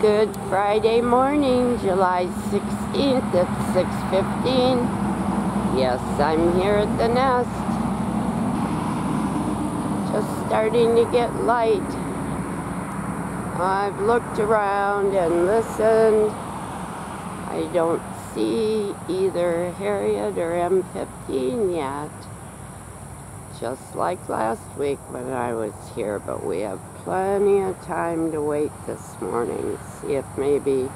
Good Friday morning, July 16th at 6.15. Yes, I'm here at the nest. Just starting to get light. I've looked around and listened. I don't see either Harriet or M15 yet. Just like last week when I was here, but we have plenty of time to wait this morning. See if maybe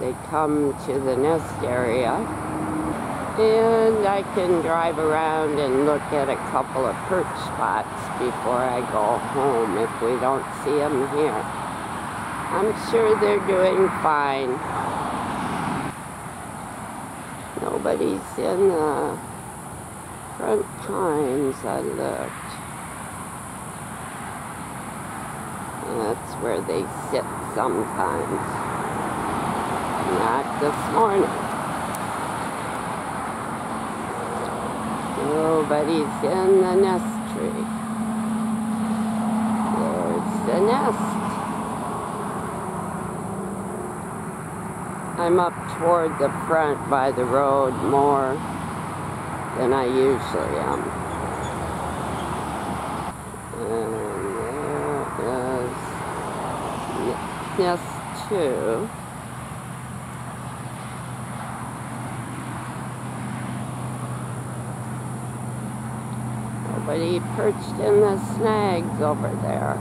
they come to the nest area. And I can drive around and look at a couple of perch spots before I go home if we don't see them here. I'm sure they're doing fine. Nobody's in the front times I looked. That's where they sit sometimes. Not this morning. Nobody's in the nest tree. There's the nest. I'm up toward the front by the road more than I usually am. And two. Nobody perched in the snags over there.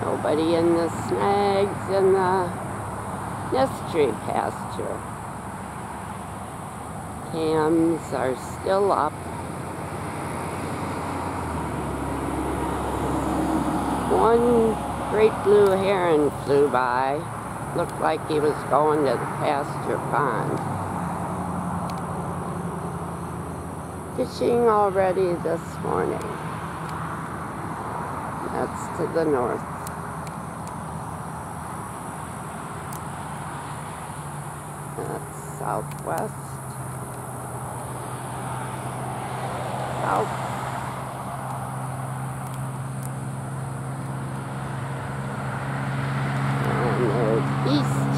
Nobody in the snags in the nest tree pasture. Cams are still up. One great blue heron flew by. Looked like he was going to the pasture pond. Fishing already this morning. That's to the north. That's southwest. South. And there's east.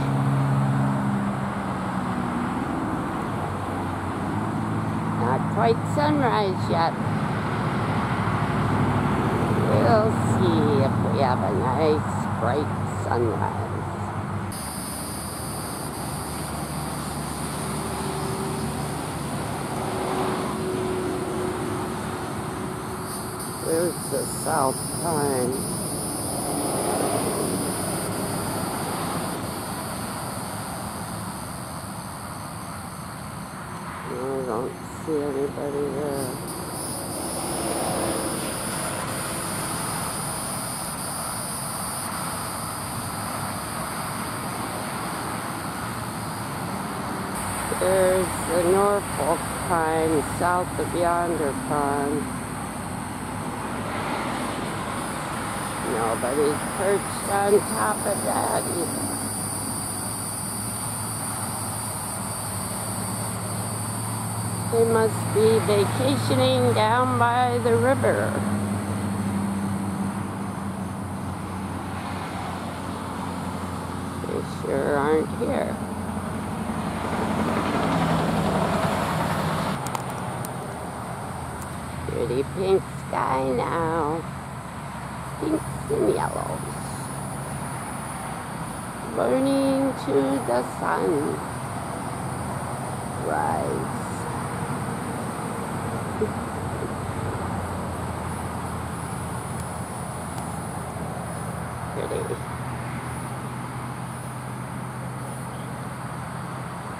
Not quite sunrise yet. We'll see if we have a nice bright sunrise. There's the South Pine. I don't see anybody there. There's the Norfolk Pine south of yonder pond. Nobody's perched on top of that. They must be vacationing down by the river. They sure aren't here. Pretty pink sky now. Pinks and yellows. Burning to the sun. Rise. Pretty.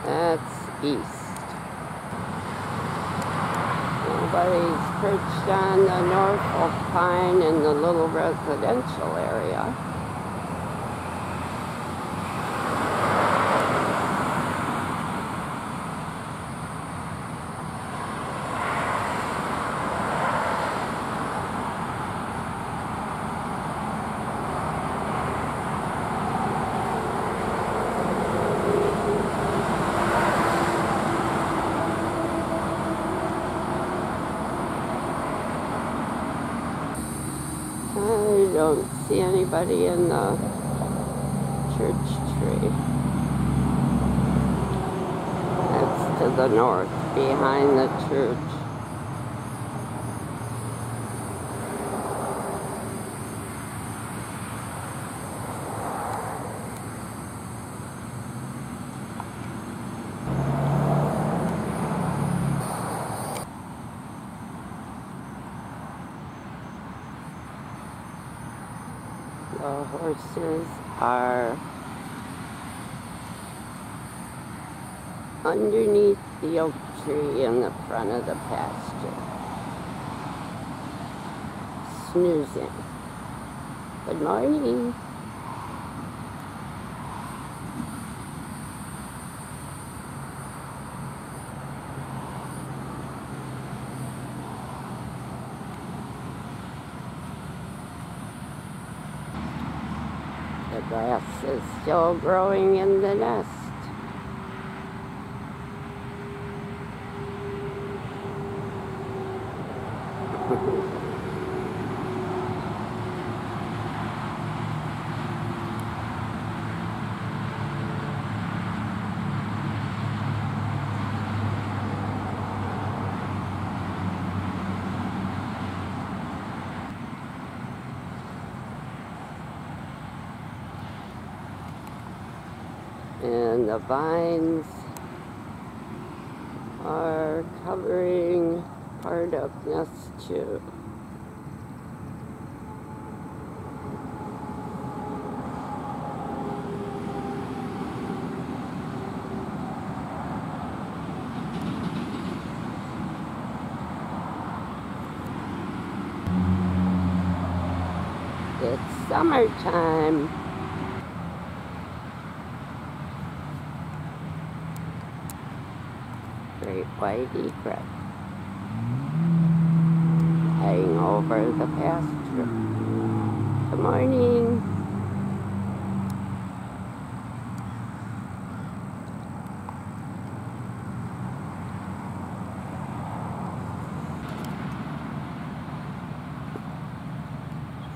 That's east. Nobody's perched on the Norfolk Pine in the little residential area. Don't see anybody in the church tree. That's to the north, behind the church. Horses are underneath the oak tree in the front of the pasture, snoozing. Good morning. The grass is still growing in the nest. And the vines are covering part of nest two. It's summertime. great white egret hanging over the pasture. Good morning.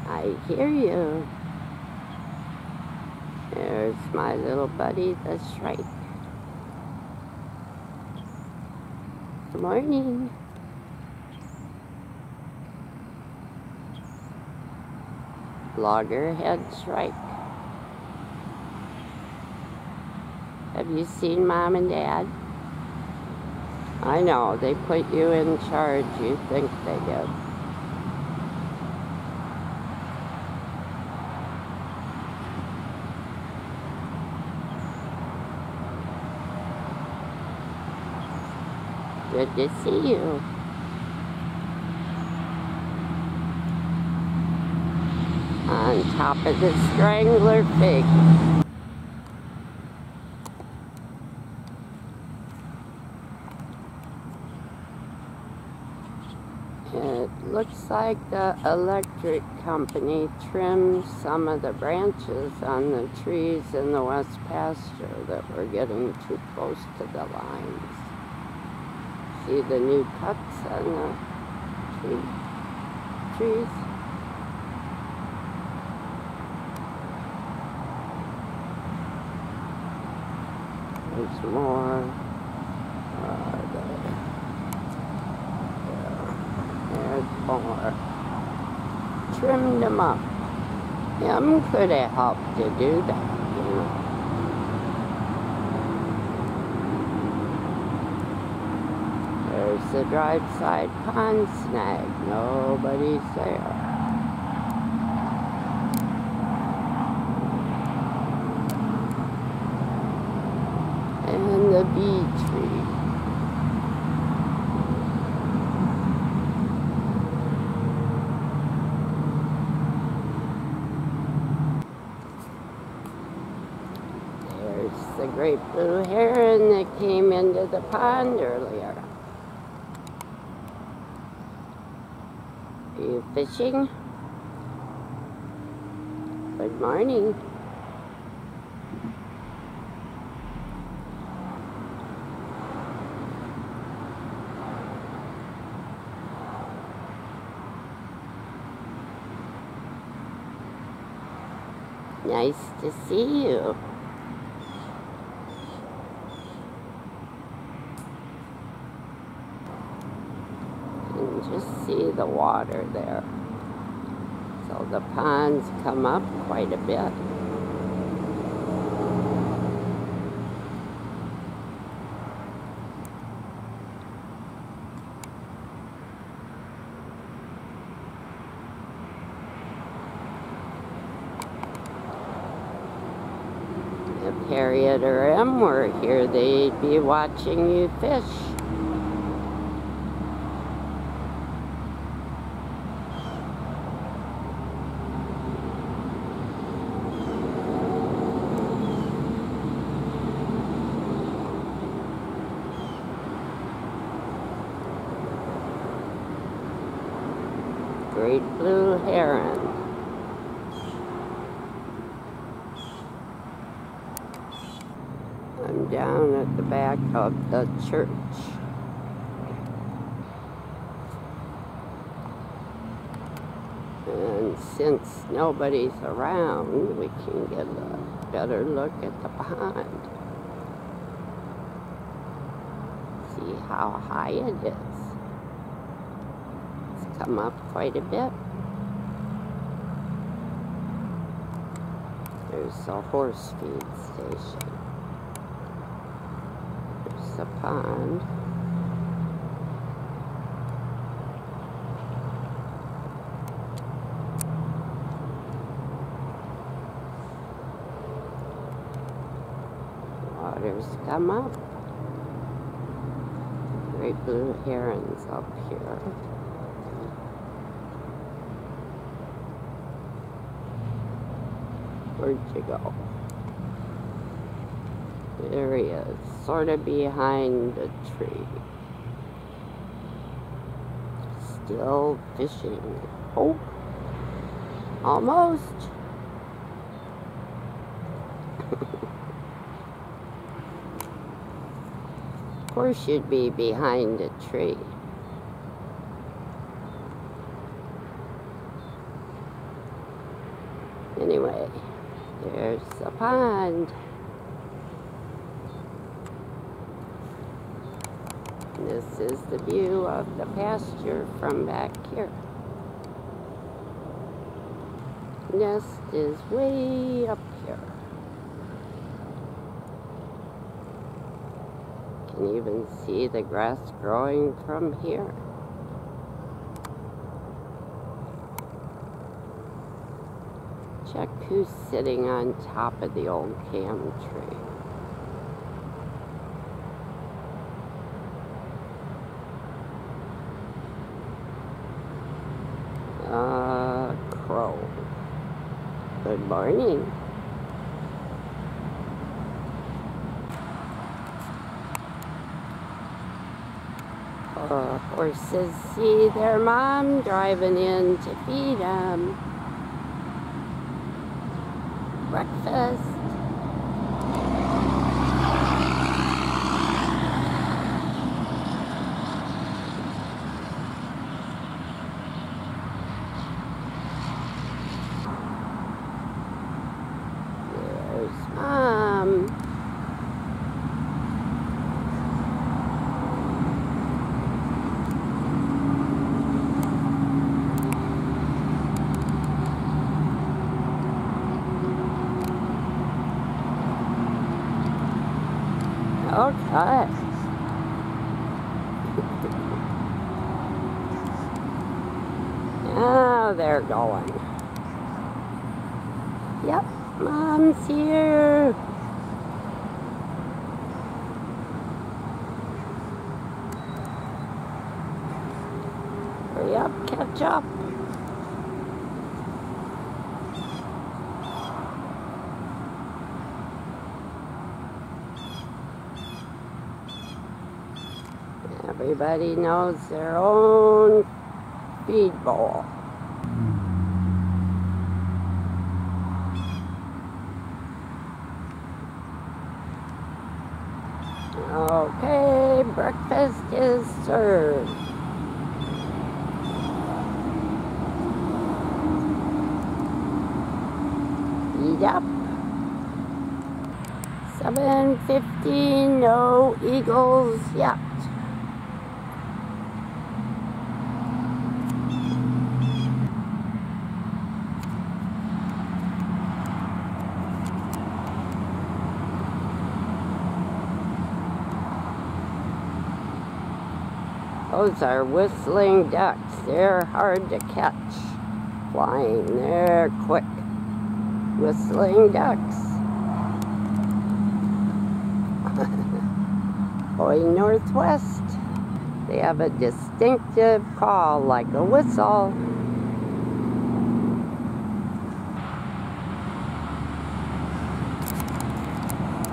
I hear you. There's my little buddy, the shrike. Morning. Loggerhead shrike. Have you seen mom and dad? I know, they put you in charge. You think they did. Good to see you. On top of the strangler fig. It looks like the electric company trimmed some of the branches on the trees in the west pasture that were getting too close to the lines. See the new cuts on the tree, trees? There's more. Uh. There's more. Trimmed them up. M could have helped to do that, you know. There's the drive side pond snag. Nobody's there. And the bee tree. There's the great blue heron that came into the pond earlier. Are you fishing? Good morning. Nice to see you. And just see the water there. So the ponds come up quite a bit. If Harriet or M were here, they'd be watching you fish. Great blue heron. I'm down at the back of the church. And since nobody's around, we can get a better look at the pond. See how high it is. Come up quite a bit. There's a horse feed station. There's a pond. Water's come up. Great blue herons up here. Where'd you go? There he is, sort of behind the tree. Still fishing. Oh, almost. of course, you'd be behind a tree. Anyway, there's a pond. This is the view of the pasture from back here. Nest is way up here. Can even see the grass growing from here. Who's sitting on top of the old cam tree. Uh, crow. Good morning. Uh, horses see their mom driving in to feed them breakfast. There's mom. Okay. Now they're going. Yep, mom's here. Hurry up, catch up. Everybody knows their own feed bowl. Okay, breakfast is served. speed up. 7.15, no eagles yet. Those are whistling ducks. They're hard to catch flying. They're quick. Whistling ducks. Going northwest. They have a distinctive call like a whistle.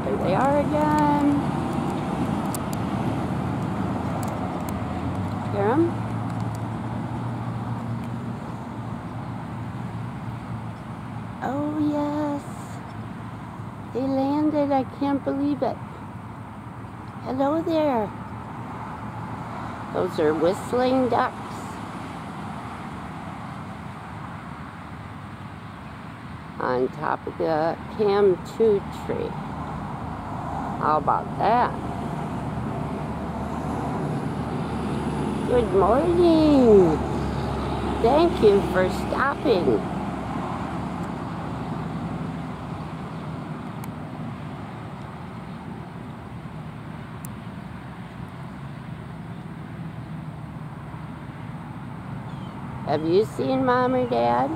There they are again. Hear them? Oh, yes. They landed. I can't believe it. Hello there. Those are whistling ducks. On top of the Cam 2 tree. How about that? Good morning. Thank you for stopping. Have you seen mom or dad?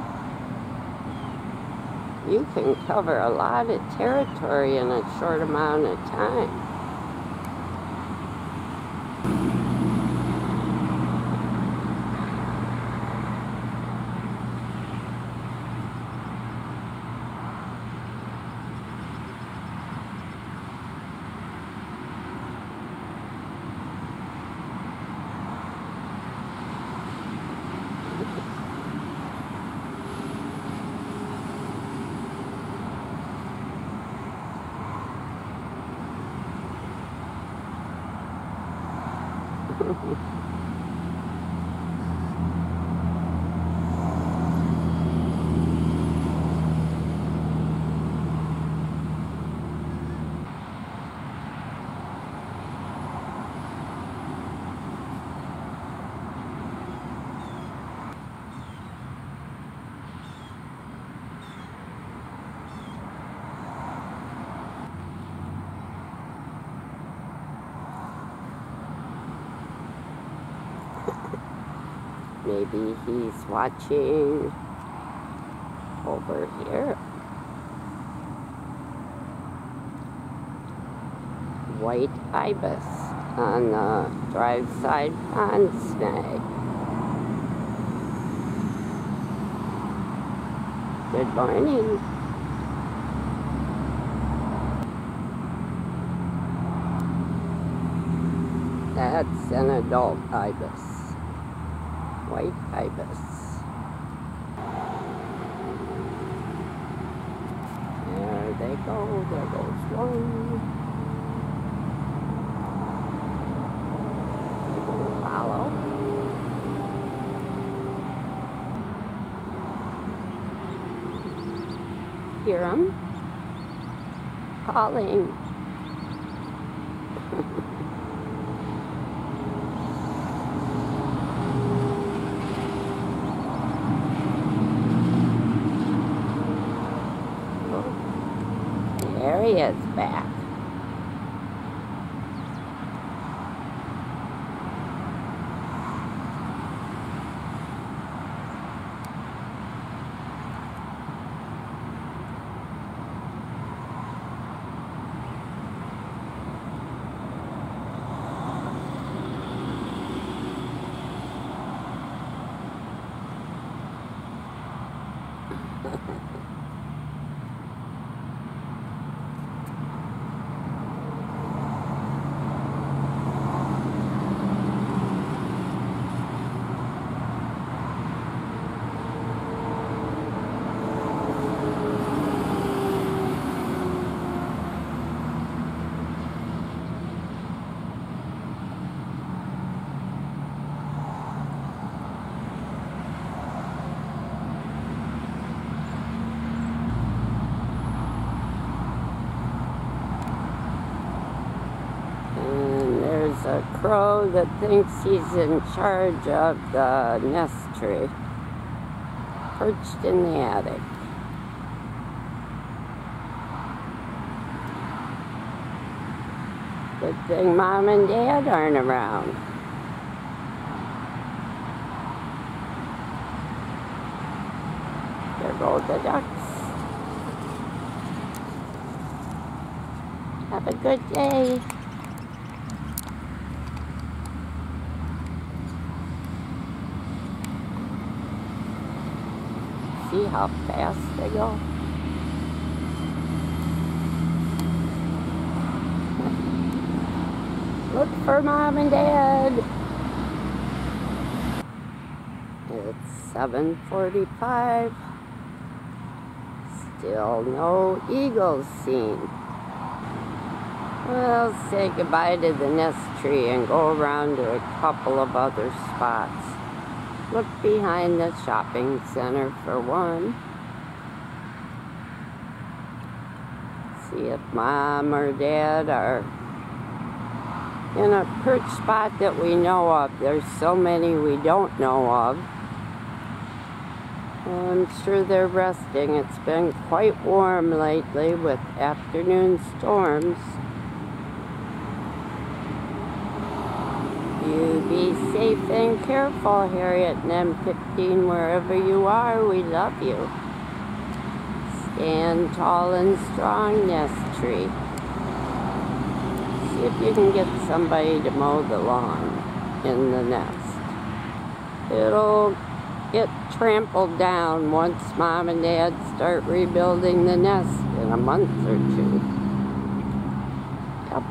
You can cover a lot of territory in a short amount of time. Maybe he's watching over here. White ibis on the drive side pond snag. Good morning. That's an adult ibis white ibis. There they go, there goes one. Follow. Hear them calling. Crow that thinks he's in charge of the nest tree, perched in the attic. Good thing mom and dad aren't around. There go the ducks. Have a good day. See how fast they go? Look for mom and dad. It's 7.45. Still no eagles seen. We'll say goodbye to the nest tree and go around to a couple of other spots. Look behind the shopping center for one. See if mom or dad are in a perch spot that we know of. There's so many we don't know of. I'm sure they're resting. It's been quite warm lately with afternoon storms. You be safe and careful, Harriet and M15, wherever you are. We love you. Stand tall and strong, nest tree. See if you can get somebody to mow the lawn in the nest. It'll get trampled down once mom and dad start rebuilding the nest in a month or two. Yep.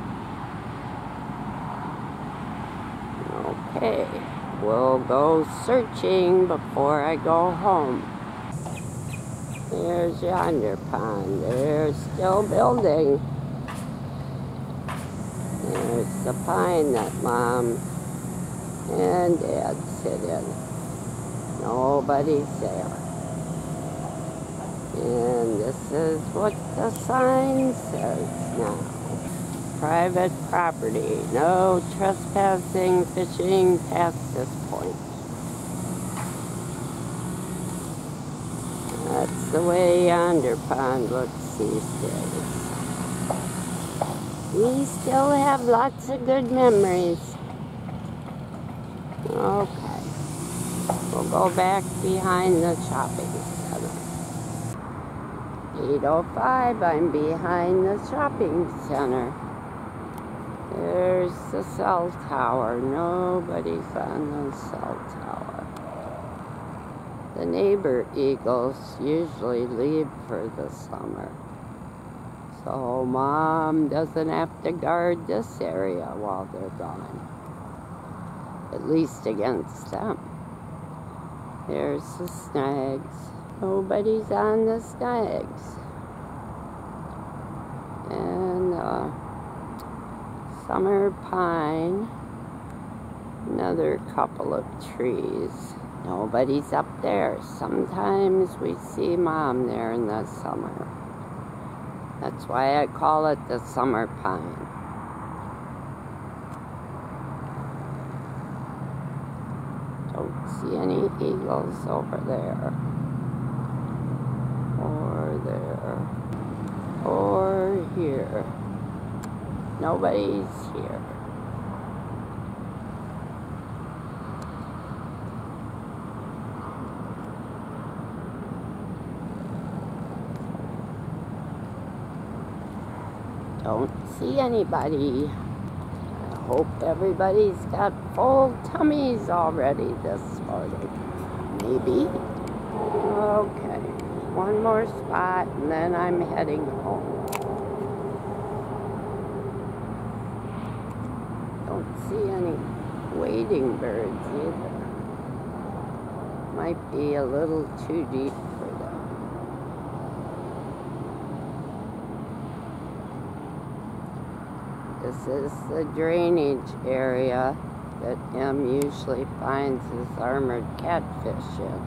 Okay, we'll go searching before I go home. There's yonder pond. They're still building. There's the pine that mom and dad sit in. Nobody's there. And this is what the sign says now. Private property. No trespassing, fishing past this point. That's the way yonder pond looks these days. We still have lots of good memories. Okay. We'll go back behind the shopping center. 8.05, I'm behind the shopping center. There's the cell tower. Nobody's on the cell tower. The neighbor eagles usually leave for the summer. So mom doesn't have to guard this area while they're gone. At least against them. There's the snags. Nobody's on the snags. And uh, summer pine. Another couple of trees. Nobody's up there. Sometimes we see mom there in the summer. That's why I call it the summer pine. Don't see any eagles over there. Or there. Or here. Nobody's here. Don't see anybody. I hope everybody's got full tummies already this morning. Maybe. Okay. One more spot and then I'm heading home. Don't see any wading birds either. Might be a little too deep for them. This is the drainage area that M usually finds his armored catfish in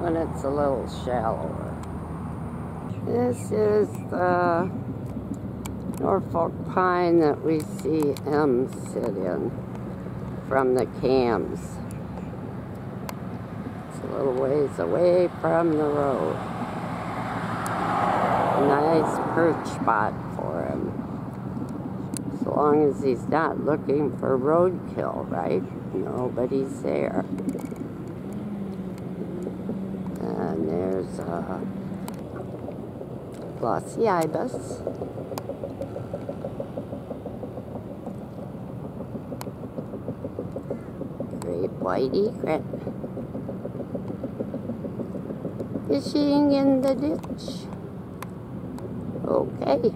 when it's a little shallower. This is the Norfolk pine that we see M sit in from the cams. It's a little ways away from the road. Nice perch spot for him. As long as he's not looking for roadkill, right? Nobody's there. And there's a glossy ibis. Great white egret. Fishing in the ditch. Okay.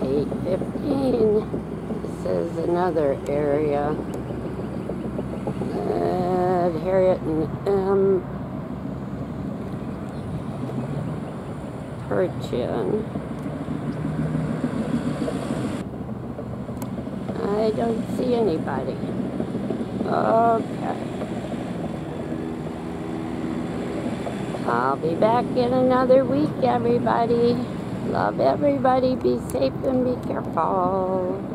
8.15. This is another area. Ed, Harriet and M. Perchin. I don't see anybody. Okay. I'll be back in another week, everybody. Love everybody. Be safe and be careful.